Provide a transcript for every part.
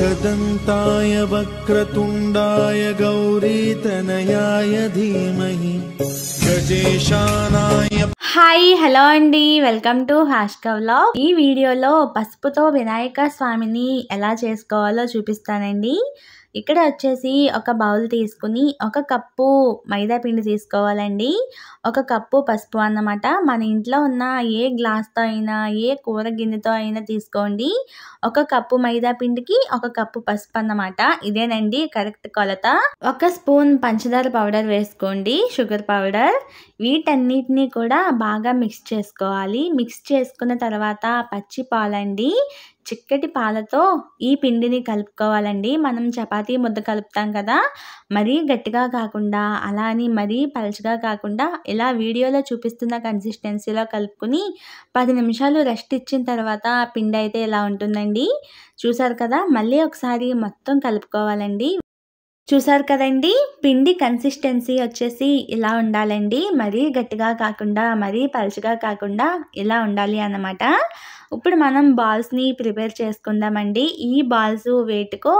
एकदन्ताय वक्रतुण्डाय गौरीतनयाय धीमहि गजेशानाय hi hello అండి వెల్కమ్ టు హాష్క వ్లాగ్ ఈ వీడియోలో పసుపుతో వినాయక స్వామిని ఎలా చేసుకోవాలో చూపిస్తానండి ఇక్కడ వచ్చేసి ఒక బౌల్ తీసుకుని ఒక కప్పు మైదా పిండి తీసుకోవాలండి. ఒక కప్పు పసుపు అన్నమాట. మన ఇంట్లో ఉన్న ఏ గ్లాస్తో అయినా ఏ కూర గిన్నెతో అయినా తీసుకోండి. ఒక కప్పు మైదా పిండికి ఒక కప్పు పసుపు అన్నమాట. ఇదేనండి కరెక్ట్ కొలత. ఒక స్పూన్ పంచదార పౌడర్ వేసుకోండి షుగర్ పౌడర్. వీటన్నిటిని కూడా బాగా మిక్స్ చేసుకోవాలి. మిక్స్ చేసుకున్న తర్వాత పచ్చి పాలండి చిక్కటి పాలతో ఈ పిండిని కలుపుకోవాలండి. మనం చపాతీ ముద్ద కలుపుతాం కదా మరీ గట్టిగా కాకుండా అలా అని మరీ పలచగా కాకుండా ఇలా వీడియోలో చూపిస్తున్న కన్సిస్టెన్సీలో కలుపుకుని పది నిమిషాలు రెస్ట్ ఇచ్చిన తర్వాత పిండి అయితే ఇలా ఉంటుందండి? చూసారు కదా మళ్ళీ ఒకసారి మొత్తం కలుపుకోవాలండి. చూసారు కదండి పిండి కన్సిస్టెన్సీ వచ్చేసి ఇలా ఉండాలండి. మరీ గట్టిగా కాకుండా మరీ పలుచగా కాకుండా ఇలా ఉండాలి అన్నమాట. ఇప్పుడు మనం బాల్స్ని ప్రిపేర్ చేసుకుందామండి. ఈ బాల్స్ వేటుకో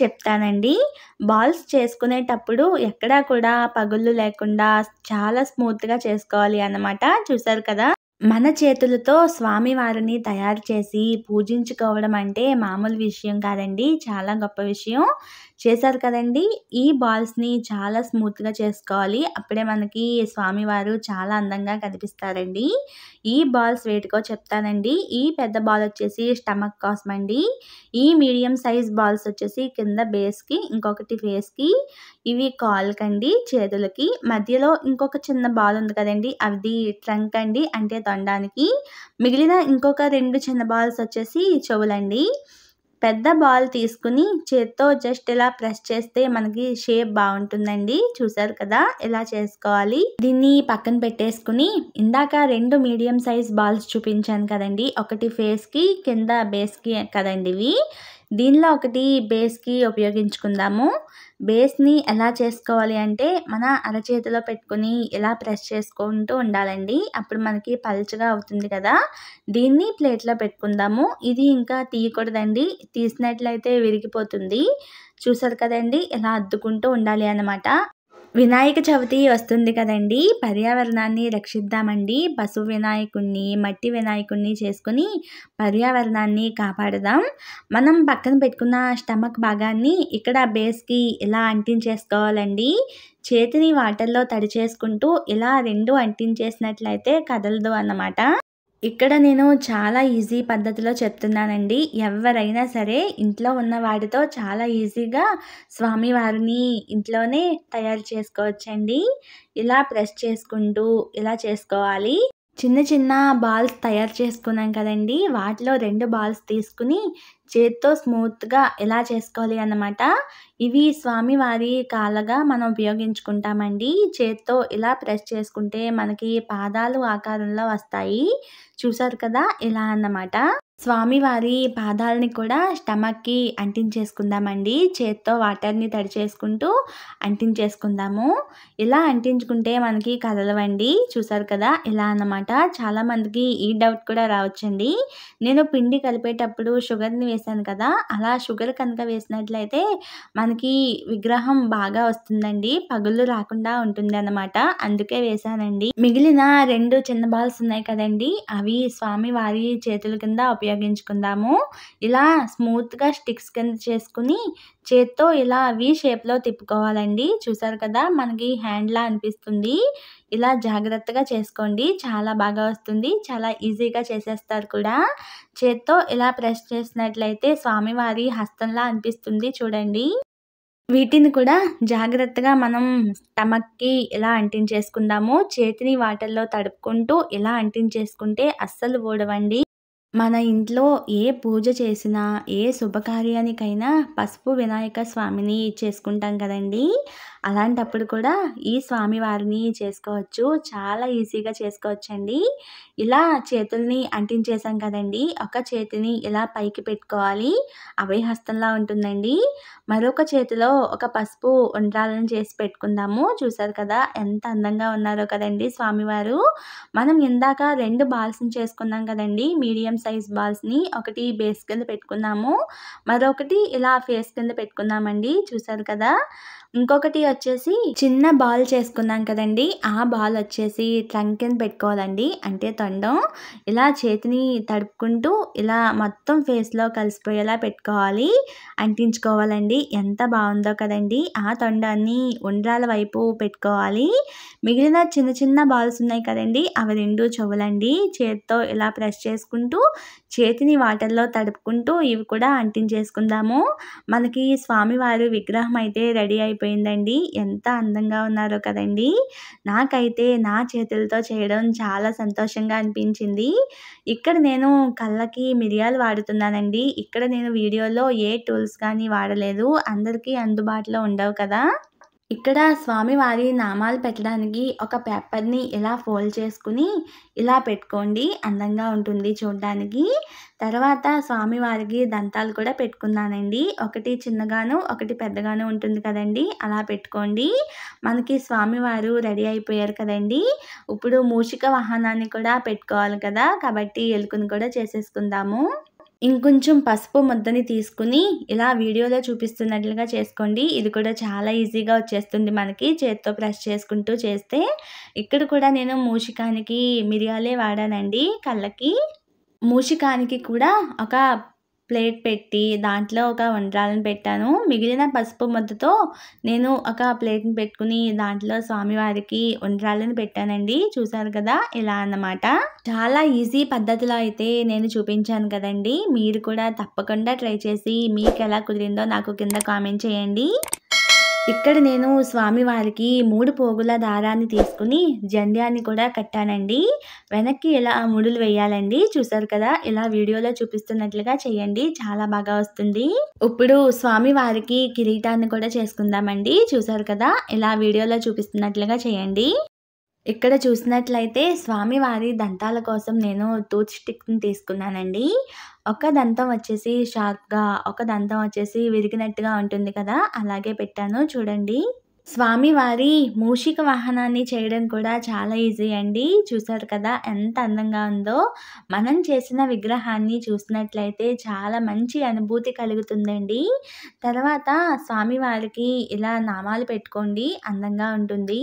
చెప్తానండి. బాల్స్ చేసుకునేటప్పుడు ఎక్కడా కూడా పగుళ్ళు లేకుండా చాలా స్మూత్గా చేసుకోవాలి అన్నమాట. చూసారు కదా? మన చేతులతో స్వామివారిని తయారు చేసి పూజించుకోవడం అంటే మామూలు విషయం కాదండి. చాలా గొప్ప విషయం. చేశారు కదండి. ఈ బాల్స్ని చాలా స్మూత్గా చేసుకోవాలి. అప్పుడే మనకి స్వామివారు చాలా అందంగా కనిపిస్తారండి. ఈ బాల్స్ వేటికో చెప్తానండి. ఈ పెద్ద బాల్ వచ్చేసి స్టమక్ కోసం అండి ఈ మీడియం సైజ్ బాల్స్ వచ్చేసి కింద బేస్కి ఇంకొకటి ఫేస్కి ఇవి కాల్కండి చేతులకి. మధ్యలో ఇంకొక చిన్న బాల్ ఉంది కదండి. అది ట్రంక్ అండి అంటే తొండానికి మిగిలిన ఇంకొక రెండు చిన్న బాల్స్ వచ్చేసి చెవులండి. పెద్ద బాల్ తీసుకుని చేత్తో జస్ట్ ఇలా ప్రెస్ చేస్తే మనకి షేప్ బాగుంటుందండి. చూసారు కదా? ఇలా చేసుకోవాలి? దీన్ని పక్కన పెట్టేసుకుని ఇందాక రెండు మీడియం సైజ్ బాల్స్ చూపించాను కదండి. ఒకటి ఫేస్కి కింద బేస్కి కదండి ఇవి. దీనిలో ఒకటి బేస్కి ఉపయోగించుకుందాము. బేస్ని ఎలా చేసుకోవాలి అంటే మన అరచేతిలో పెట్టుకుని ఇలా ప్రెస్ చేసుకుంటూ ఉండాలండి. అప్పుడు మనకి పలుచగా అవుతుంది కదా. దీన్ని ప్లేట్లో పెట్టుకుందాము. ఇది ఇంకా తీయకూడదండి. తీసినట్లయితే విరిగిపోతుంది. చూసారు కదండి? ఇలా అద్దుకుంటూ ఉండాలి అన్నమాట. వినాయక చవితి వస్తుంది కదండి. పర్యావరణాన్ని రక్షిద్దామండి. పశు వినాయకుణ్ణి మట్టి వినాయకుణ్ణి చేసుకుని పర్యావరణాన్ని కాపాడదాం. మనం పక్కన పెట్టుకున్న స్టమక్ భాగాన్ని ఇక్కడ బేస్కి ఇలా అంటించేసుకోవాలండి. చేతిని వాటర్లో తడి చేసుకుంటూ ఇలా రెండు అంటించేసినట్లయితే కదలదు అన్నమాట. ఇక్కడ నేను చాలా ఈజీ పద్ధతిలో చెప్తున్నానండి. ఎవరైనా సరే ఇంట్లో ఉన్న వాటితో చాలా ఈజీగా స్వామివారిని ఇంట్లోనే తయారు చేసుకోవచ్చండి. ఇలా ప్రెస్ చేసుకుంటూ ఇలా చేసుకోవాలి. చిన్న చిన్న బాల్స్ తయారు చేసుకున్నాం కదండి. వాటిలో రెండు బాల్స్ తీసుకుని చేత్తో స్మూత్గా ఎలా చేసుకోవాలి అన్నమాట. ఇవి స్వామివారి కాళ్ళగా మనం ఉపయోగించుకుంటామండి. చేత్తో ఇలా ప్రెస్ చేసుకుంటే మనకి పాదాలు ఆకారంలో వస్తాయి. చూసారు కదా? ఇలా అన్నమాట. స్వామివారి పాదాలని కూడా స్టమక్కి అంటించేసుకుందామండి. చేత్తో వాటర్ని తడి చేసుకుంటూ అంటించేసుకుందాము. ఇలా అంటించుకుంటే మనకి కదలవండి. చూసారు కదా? ఇలా అన్నమాట. చాలామందికి ఈ డౌట్ కూడా రావచ్చండి. నేను పిండి కలిపేటప్పుడు షుగర్ని వేసాను కదా? అలా షుగర్ కనుక వేసినట్లయితే మనకి విగ్రహం బాగా వస్తుందండి. పగుళ్ళు రాకుండా ఉంటుంది అన్నమాట. అందుకే వేసానండి మిగిలిన రెండు చిన్న బాల్స్ ఉన్నాయి కదండి? అవి స్వామి వారి చేతుల కింద ఉపయోగించుకుందాము. ఇలా స్మూత్గా స్టిక్స్ కింద చేసుకుని చేత్తో ఇలా వి షేప్లో తిప్పుకోవాలండి. చూసారు కదా మనకి హ్యాండ్లా అనిపిస్తుంది. ఇలా జాగ్రత్తగా చేసుకోండి. చాలా బాగా వస్తుంది. చాలా ఈజీగా చేసేస్తారు కూడా. చేత్తో ఇలా ప్రెస్ చేసినట్లయితే స్వామివారి హస్తంలా అనిపిస్తుంది చూడండి. వీటిని కూడా జాగ్రత్తగా మనం స్టమక్కి ఇలా అంటించేసుకుందాము. చేతిని వాటర్లో తడుపుకుంటూ ఇలా అంటించేసుకుంటే అస్సలు ఓడవండి మన ఇంట్లో ఏ పూజ చేసినా ఏ శుభకార్యానికైనా పసుపు వినాయక స్వామిని చేసుకుంటాం కదండి. అలాంటప్పుడు కూడా ఈ స్వామివారిని చేసుకోవచ్చు. చాలా ఈజీగా చేసుకోవచ్చండి. ఇలా చేతుల్ని అంటించేసాం కదండి. ఒక చేతిని ఇలా పైకి పెట్టుకోవాలి. అభయహస్తంలా ఉంటుందండి. మరొక చేతిలో ఒక పసుపు ఉండ్రాలను చేసి పెట్టుకుందాము. చూసారు కదా ఎంత అందంగా ఉన్నారో కదండి స్వామివారు. మనం ఇందాక రెండు బాల్స్ని చేసుకున్నాం కదండి. మీడియం సైజ్ బాల్స్ని ఒకటి బేస్ కింద పెట్టుకున్నాము. మరొకటి ఇలా ఫేస్ కింద పెట్టుకున్నామండి. చూసారు కదా? ఇంకొకటి వచ్చేసి చిన్న బాల్ చేసుకున్నాం కదండి. ఆ బాల్ వచ్చేసి ట్రంక్ అని పెట్టుకోవాలండి. అంటే తొండం ఇలా చేతిని తడుపుకుంటూ ఇలా మొత్తం ఫేస్లో కలిసిపోయేలా పెట్టుకోవాలి. అంటించుకోవాలండి. ఎంత బాగుందో కదండి. ఆ తొండాన్ని ఉండ్రాల వైపు పెట్టుకోవాలి. మిగిలిన చిన్న చిన్న బాల్స్ ఉన్నాయి కదండి. అవి రెండు చెవులండి. చేతితో ఇలా ప్రెస్ చేసుకుంటూ చేతిని వాటర్లో తడుపుకుంటూ ఇవి కూడా అంటించేసుకుందాము. మనకి స్వామివారి విగ్రహం అయితే రెడీ అయిపోయిందండి. ఎంత అందంగా ఉన్నారో కదండి. నాకైతే నా చేతులతో చేయడం చాలా సంతోషంగా అనిపించింది. ఇక్కడ నేను కళ్ళకి మిరియాలు వాడుతున్నానండి. ఇక్కడ నేను వీడియోలో ఏ టూల్స్ కానీ వాడలేదు. అందరికీ అందుబాటులో ఉండవు కదా. ఇక్కడ స్వామివారి నామాలు పెట్టడానికి ఒక పేపర్ని ఇలా ఫోల్డ్ చేసుకుని ఇలా పెట్టుకోండి అందంగా ఉంటుంది చూడడానికి. తర్వాత స్వామివారికి దంతాలు కూడా పెట్టుకున్నానండి. ఒకటి చిన్నగాను ఒకటి పెద్దగాను ఉంటుంది కదండి అలా పెట్టుకోండి. మనకి స్వామివారు రెడీ అయిపోయారు కదండి. ఇప్పుడు మూషిక వాహనాన్ని కూడా పెట్టుకోవాలి కదా కాబట్టి ఎలుకను కూడా చేసేసుకుందాము. ఇంకొంచెం పసుపు ముద్దని తీసుకుని ఇలా వీడియోలో చూపిస్తున్నట్లుగా చేసుకోండి. ఇది కూడా చాలా ఈజీగా వచ్చేస్తుంది మనకి. చేత్తో ప్రెస్ చేసుకుంటూ చేస్తే ఇక్కడ కూడా నేను మూషికానికి మిరియాలే వాడానండి కళ్ళకి. మూషికానికి కూడా ఒక ప్లేట్ పెట్టి దాంట్లో ఒక వంటరాలను పెట్టాను. మిగిలిన పసుపు ముద్దతో నేను ఒక ప్లేట్ని పెట్టుకుని దాంట్లో స్వామివారికి వండ్రాలను పెట్టానండి. చూసారు కదా? ఇలా అన్నమాట. చాలా ఈజీ పద్ధతిలో అయితే నేను చూపించాను కదండి. మీరు కూడా తప్పకుండా ట్రై చేసి మీకు ఎలా కుదిరిందో నాకు కింద కామెంట్ చేయండి. ఇక్కడ నేను స్వామివారికి మూడు పోగుల దారాన్ని తీసుకుని జంధ్యాన్ని కూడా కట్టానండి. వెనక్కి ఇలా ముడులు వేయాలండి చూసారు కదా? ఇలా వీడియోలో చూపిస్తున్నట్లుగా చేయండి. చాలా బాగా వస్తుంది. ఇప్పుడు స్వామివారికి కిరీటాన్ని కూడా చేసుకుందామండి. చూసారు కదా? ఇలా వీడియోలో చూపిస్తున్నట్లుగా చేయండి. ఇక్కడ చూసినట్లయితే స్వామివారి దంతాల కోసం నేను టూత్ స్టిక్ని తీసుకున్నానండి. ఒక దంతం వచ్చేసి షార్ప్గా ఒక దంతం వచ్చేసి విరిగినట్టుగా ఉంటుంది కదా అలాగే పెట్టాను చూడండి. స్వామివారి మూషిక వాహనాన్ని చేయడం కూడా చాలా ఈజీ అండి. చూసారు కదా ఎంత అందంగా ఉందో. మనం చేసిన విగ్రహాన్ని చూసినట్లయితే చాలా మంచి అనుభూతి కలుగుతుందండి. తర్వాత స్వామివారికి ఇలా నామాలు పెట్టుకోండి అందంగా ఉంటుంది.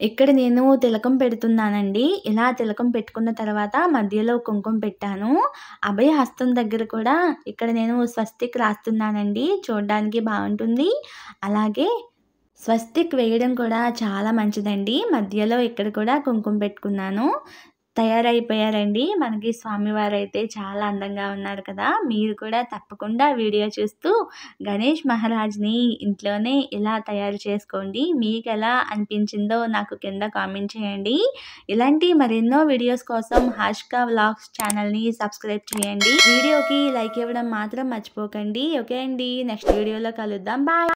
ఇక్కడ నేను తిలకం పెడుతున్నానండి. ఇలా తిలకం పెట్టుకున్న తర్వాత మధ్యలో కుంకుమ పెట్టాను. అభయ హస్తం దగ్గర కూడా ఇక్కడ నేను స్వస్తిక్ రాస్తున్నానండి. చూడడానికి బాగుంటుంది. అలాగే స్వస్తిక్ వేయడం కూడా చాలా మంచిదండి. మధ్యలో ఇక్కడ కూడా కుంకుమ పెట్టుకున్నాను. తయారైపోయారండి. మనకి స్వామివారు అయితే చాలా అందంగా ఉన్నారు కదా. మీరు కూడా తప్పకుండా వీడియో చూస్తూ గణేష్ మహారాజ్ని ఇంట్లోనే ఇలా తయారు చేసుకోండి. మీకు ఎలా అనిపించిందో నాకు కింద కామెంట్ చేయండి. ఇలాంటి మరెన్నో వీడియోస్ కోసం హాష్కా వ్లాగ్స్ ఛానల్ని సబ్స్క్రైబ్ చేయండి. వీడియోకి లైక్ ఇవ్వడం మాత్రం మర్చిపోకండి. ఓకే అండి. నెక్స్ట్ వీడియోలో కలుద్దాం. బాయ్!